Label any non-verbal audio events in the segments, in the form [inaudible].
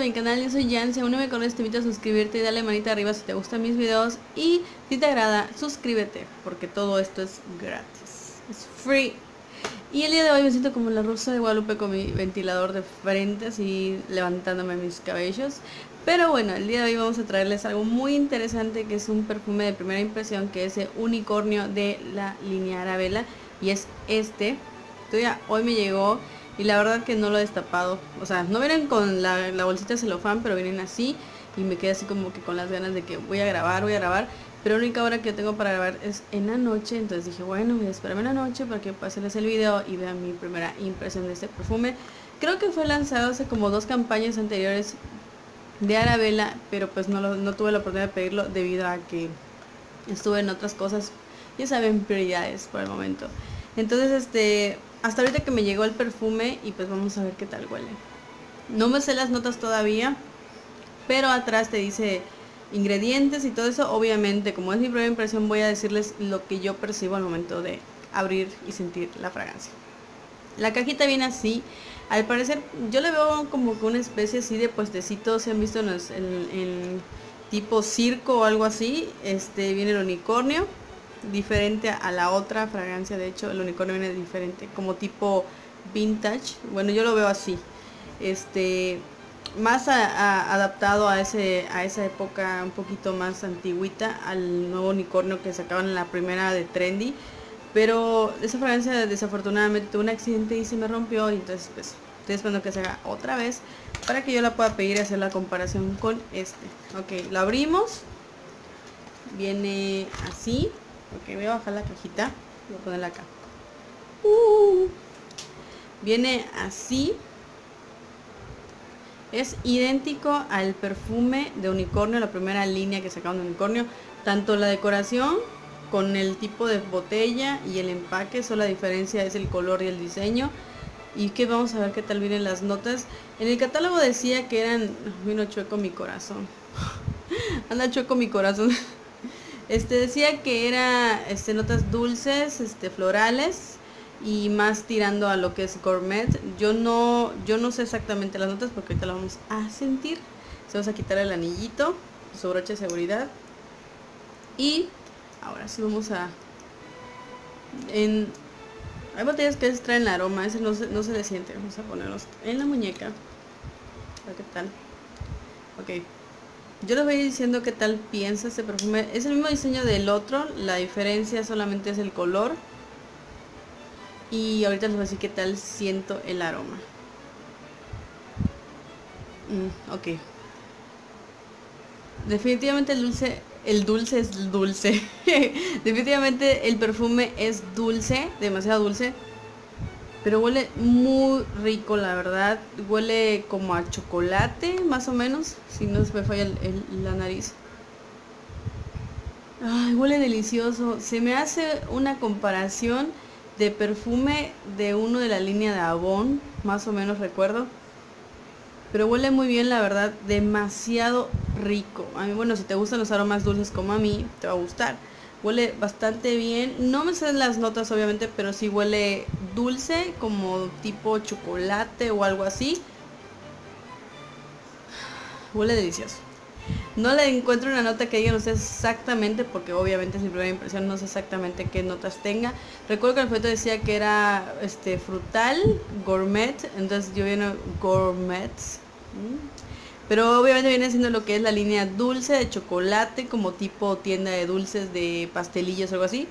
mi canal, yo soy Jan, si aún no me conoces te invito a suscribirte y darle manita arriba si te gustan mis videos y si te agrada, suscríbete porque todo esto es gratis, es free. Y el día de hoy me siento como la rosa de Guadalupe con mi ventilador de frente así levantándome mis cabellos. Pero bueno, el día de hoy vamos a traerles algo muy interesante que es un perfume de primera impresión que es el unicornio de la línea Arabella y es este. Todavía hoy me llegó y la verdad que no lo he destapado. O sea, no vienen con la, bolsita de celofán, pero vienen así y me quedé así como que con las ganas de que voy a grabar, voy a grabar. Pero la única hora que tengo para grabar es en la noche, entonces dije, bueno, voy a esperarme en la noche para que pasenles el video y vean mi primera impresión de este perfume. Creo que fue lanzado hace como dos campañas anteriores de Arabella, pero pues no, no tuve la oportunidad de pedirlo debido a que estuve en otras cosas, ya saben, prioridades por el momento. Entonces, este, hasta ahorita que me llegó el perfume y pues vamos a ver qué tal huele. No me sé las notas todavía, pero atrás te dice ingredientes y todo eso. Obviamente, como es mi primera impresión, voy a decirles lo que yo percibo al momento de abrir y sentir la fragancia. La cajita viene así. Al parecer, yo le veo como que una especie así de puestecitos. Se han visto en, en tipo circo o algo así. Este viene el unicornio diferente a la otra fragancia, de hecho el unicornio viene diferente, como tipo vintage, bueno yo lo veo así, este más adaptado a ese a esa época un poquito más antiguita al nuevo unicornio que sacaban en la primera de trendy. Pero esa fragancia desafortunadamente un accidente y se me rompió y entonces pues estoy esperando que se haga otra vez para que yo la pueda pedir y hacer la comparación con este. Ok lo abrimos. Viene así Ok, voy a bajar la cajita. Voy a ponerla acá. Uh. viene así. Es idéntico al perfume de unicornio, la primera línea que sacaron de unicornio. Tanto la decoración con el tipo de botella y el empaque, solo la diferencia es el color y el diseño. Y que vamos a ver qué tal vienen las notas. En el catálogo decía que eran... Vino chueco mi corazón. [laughs] Anda chueco mi corazón. Este decía que era este, notas dulces, este, florales y más tirando a lo que es gourmet. Yo no, yo no sé exactamente las notas porque ahorita la vamos a sentir. Se vamos a quitar el anillito, su brocha de seguridad. Y ahora sí vamos a... En, hay botellas que traen el aroma, ese no se, no se le siente. Vamos a ponerlos en la muñeca. A ver qué tal. Ok. Yo les voy diciendo qué tal piensa este perfume. Es el mismo diseño del otro, la diferencia solamente es el color. Y ahorita les voy a decir qué tal siento el aroma. Mm, ok. Definitivamente el dulce, el dulce es dulce. [laughs] Definitivamente el perfume es dulce, demasiado dulce. Pero huele muy rico, la verdad. Huele como a chocolate, más o menos. Si no se me falla la nariz. Ay, huele delicioso. Se me hace una comparación de perfume de uno de la línea de Avon, más o menos recuerdo. Pero huele muy bien, la verdad, demasiado rico. A mí, bueno, si te gustan los aromas dulces como a mí, te va a gustar. Huele bastante bien. No me salen las notas obviamente, pero sí huele dulce, como tipo chocolate o algo así. Huele delicioso. No le encuentro una nota que diga no sé exactamente, porque obviamente es mi primera impresión, no sé exactamente qué notas tenga. Recuerdo que el foto decía que era este frutal, gourmet, entonces yo viene gourmet. Pero obviamente viene siendo lo que es la línea dulce de chocolate, como tipo tienda de dulces de pastelillos algo así.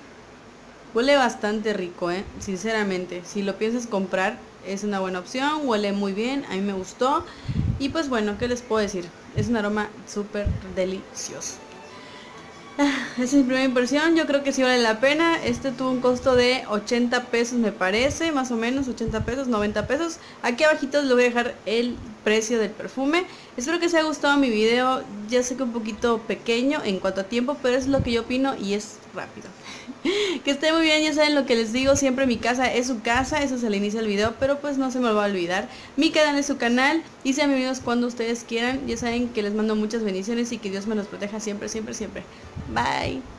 Huele bastante rico, ¿eh? sinceramente. Si lo piensas comprar, es una buena opción. Huele muy bien, a mí me gustó. Y pues bueno, ¿qué les puedo decir? Es un aroma súper delicioso. Ah, esa es mi primera impresión, yo creo que sí vale la pena. Este tuvo un costo de 80 pesos me parece, más o menos 80 pesos, 90 pesos. Aquí abajito les voy a dejar el precio del perfume. Espero que les haya gustado mi video, ya sé que un poquito pequeño en cuanto a tiempo, pero es lo que yo opino y es rápido. [laughs] que esté muy bien, ya saben lo que les digo, siempre mi casa es su casa, eso se le inicia el video, pero pues no se me va a olvidar. Mi canal es su canal y sean bienvenidos cuando ustedes quieran, ya saben que les mando muchas bendiciones y que Dios me los proteja siempre, siempre, siempre. Bye.